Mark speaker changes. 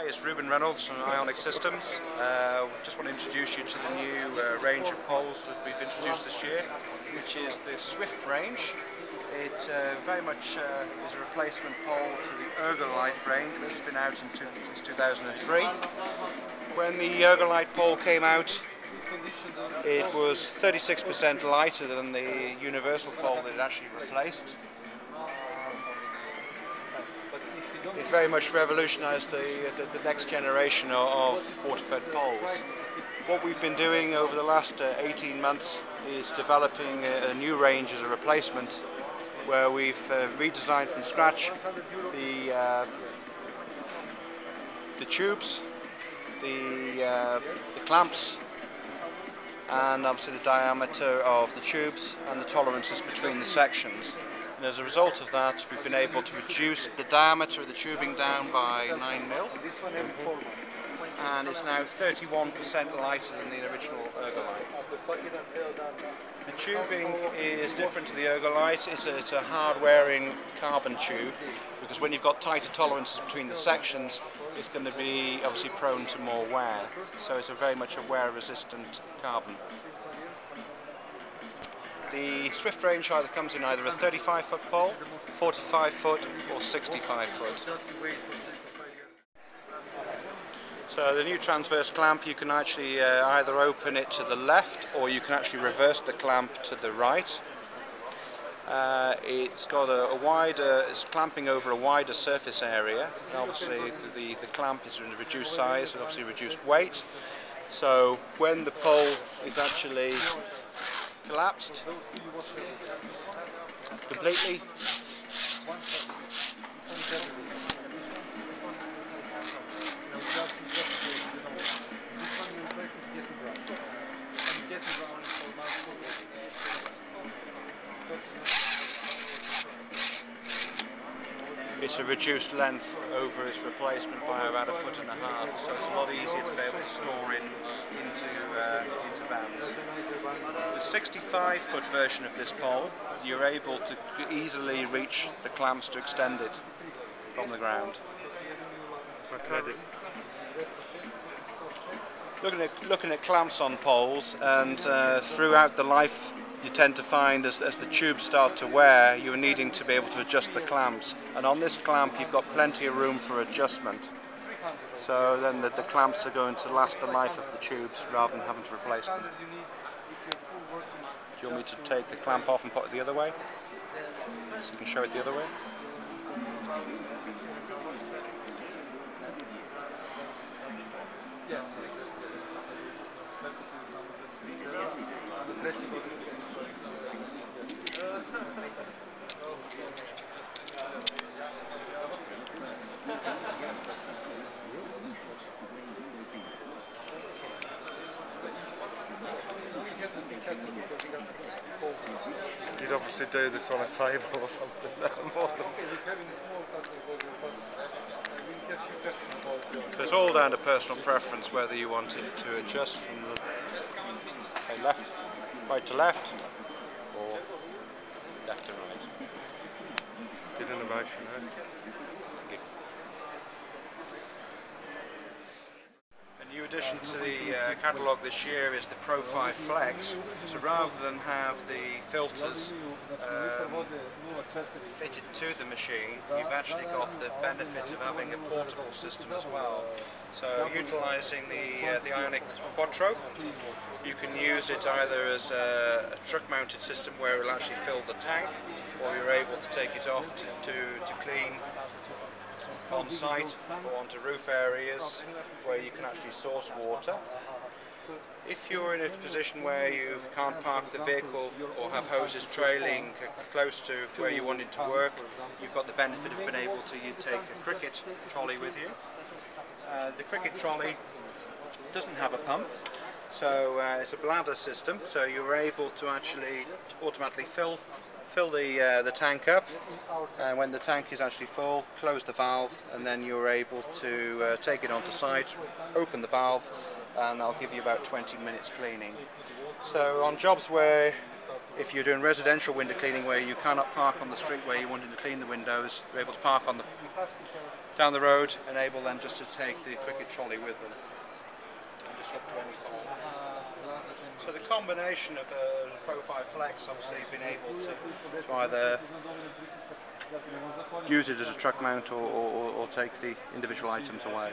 Speaker 1: Reynolds from Ionic Systems. Uh, just want to introduce you to the new uh, range of poles that we've introduced this year, which is the Swift range. It uh, very much uh, is a replacement pole to the Ergolite range, which has been out two, since 2003. When the Ergolite pole came out, it was 36% lighter than the universal pole that it actually replaced. it very much revolutionised the, the, the, next generation of, of water-fed poles. What we've been doing over the last uh, 18 months is developing a, a, new range as a replacement where we've uh, redesigned from scratch the, uh, the tubes, the, uh, the clamps and obviously the diameter of the tubes and the tolerances between the sections. And as a result of that, we've been able to reduce the diameter of the tubing down by 9 mil. And it's now 31% lighter than the original Ergolite. The tubing is different to the Ergolite. It's a, it's a hard-wearing carbon tube because when you've got tighter tolerances between the sections, it's going to be obviously prone to more wear. So it's a very much a wear-resistant carbon. The Swift range either comes in either a 35 foot pole, 45 foot or 65 foot. So the new transverse clamp you can actually uh, either open it to the left or you can actually reverse the clamp to the right. Uh, it's got a, a, wider, it's clamping over a wider surface area. Obviously the, the clamp is in a reduced size and obviously reduced weight. So when the pole is actually collapsed completely. It's a reduced length over its replacement by about a foot and a half, so it's a lot easier to be able to store in into, uh, into vans. The 65 foot version of this pole, you're able to easily reach the clamps to extend it from the ground. Okay. Looking at, looking at clamps on poles and uh, throughout the life you tend to find as, as the tubes start to wear you're needing to be able to adjust the clamps and on this clamp you've got plenty of room for adjustment so then the, the clamps are going to last the life of the tubes rather than having to replace them. Do you want me to take the clamp off and put it the other way? So you can show it the other way? Yes.
Speaker 2: You'd obviously do this on a table or something.
Speaker 1: so it's all down to personal preference whether you want it to adjust from the say left, right to left or left to right.
Speaker 2: Good innovation, eh?
Speaker 1: new addition to the uh, catalogue this year is the Pro 5 Flex. So rather than have the filters um, fitted to the machine, you've actually got the benefit of having a portable system as well. So utilising the, uh, the Ionic Quattro, you can use it either as a, a truck mounted system where it will actually fill the tank, or you're able to take it off to, to, to clean on site or onto roof areas where you can actually source water. If you're in a position where you can't park the vehicle or have hoses trailing close to where you wanted to work, you've got the benefit of being able to take a cricket trolley with you. Uh, the cricket trolley doesn't have a pump, so uh, it's a bladder system, so you're able to actually automatically fill fill the, uh, the tank up and when the tank is actually full, close the valve and then you're able to uh, take it onto site, open the valve and I'll give you about 20 minutes cleaning. So on jobs where if you're doing residential window cleaning where you cannot park on the street where you're wanting to clean the windows, you're able to park on the down the road and able then just to take the cricket trolley with them and just hook to any pole. So the combination of uh, Pro 5 Flex obviously being able to, to either use it as a truck mount or, or, or take the individual items away.